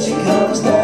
she comes down.